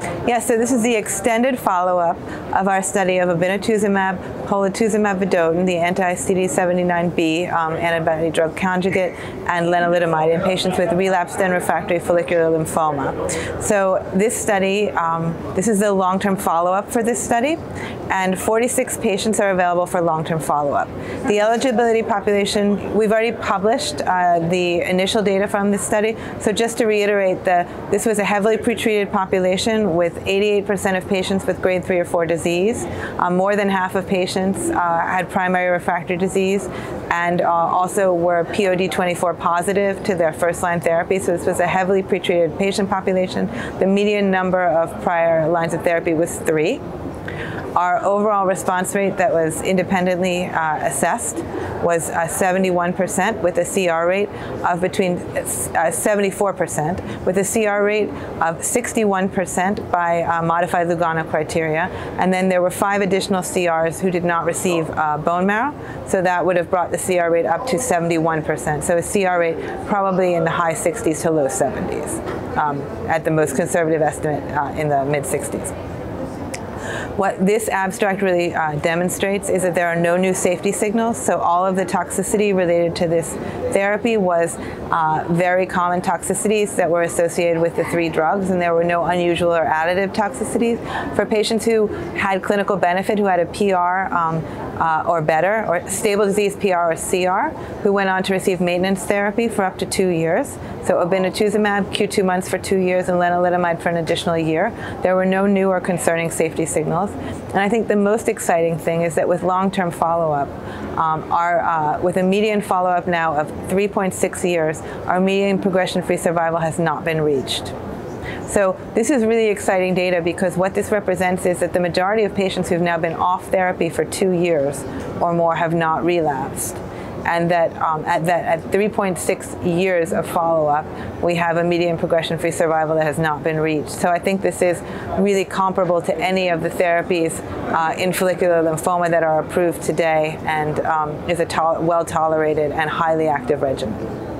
Yeah, so this is the extended follow-up of our study of obinutuzumab, polatuzumab vedotin, the anti-CD79B um, antibody drug conjugate, and lenalidomide in patients with relapsed and refractory follicular lymphoma. So this study, um, this is the long-term follow-up for this study, and 46 patients are available for long-term follow-up. The eligibility population, we've already published uh, the initial data from this study, so just to reiterate, the, this was a heavily pretreated population with 88% of patients with grade 3 or 4 disease. Um, more than half of patients uh, had primary refractory disease and uh, also were POD24 positive to their first line therapy. So this was a heavily pretreated patient population. The median number of prior lines of therapy was three. Our overall response rate that was independently uh, assessed was uh, 71% with a CR rate of between 74% uh, with a CR rate of 61% by uh, modified Lugano criteria. And then there were five additional CRs who did not receive uh, bone marrow. So that would have brought the CR rate up to 71%. So a CR rate probably in the high 60s to low 70s um, at the most conservative estimate uh, in the mid 60s. What this abstract really uh, demonstrates is that there are no new safety signals, so all of the toxicity related to this therapy was uh, very common toxicities that were associated with the three drugs, and there were no unusual or additive toxicities. For patients who had clinical benefit, who had a PR um, uh, or better, or stable disease PR or CR, who went on to receive maintenance therapy for up to two years. So obinutuzumab, Q2 months for two years, and lenalidomide for an additional year. There were no new or concerning safety signals. And I think the most exciting thing is that with long-term follow-up, um, our, uh, with a median follow-up now of 3.6 years, our median progression-free survival has not been reached. So this is really exciting data because what this represents is that the majority of patients who've now been off therapy for two years or more have not relapsed and that um, at that at 3.6 years of follow-up, we have a median progression-free survival that has not been reached. So I think this is really comparable to any of the therapies uh, in follicular lymphoma that are approved today, and um, is a to well-tolerated and highly active regimen.